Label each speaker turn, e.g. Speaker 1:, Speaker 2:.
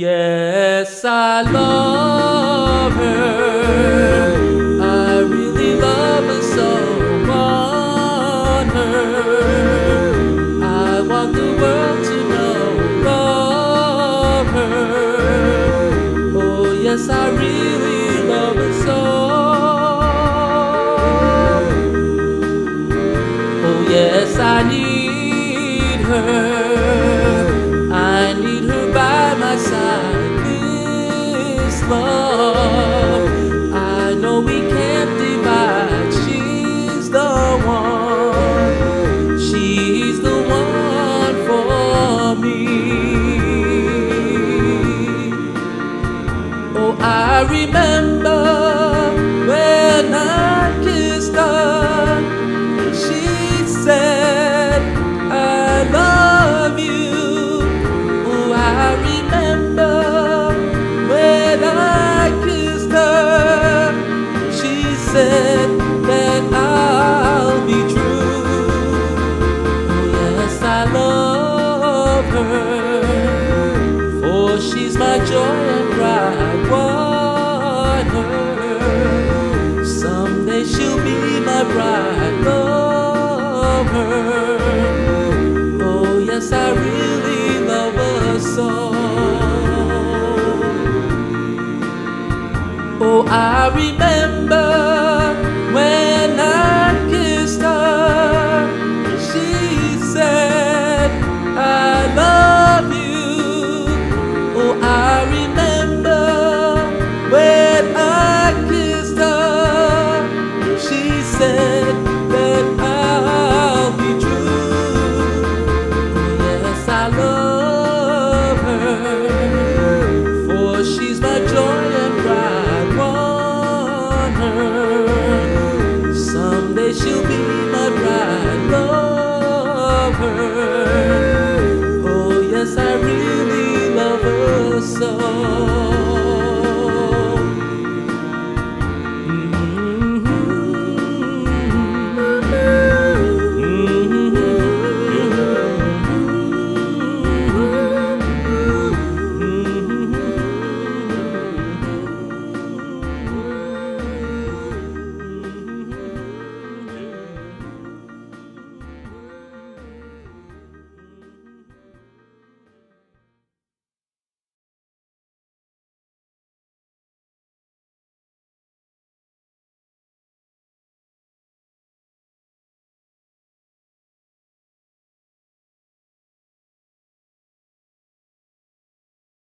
Speaker 1: Yes, I love her. I really love her so. Want her. Love, I know we can't divide. She's the one. She's the one for me. Oh, I remember when I kissed her. She said, my joy and. Want her. Someday she'll be my bride. Love her. Oh, yes, I really love her so. Oh, I remember Someday she'll be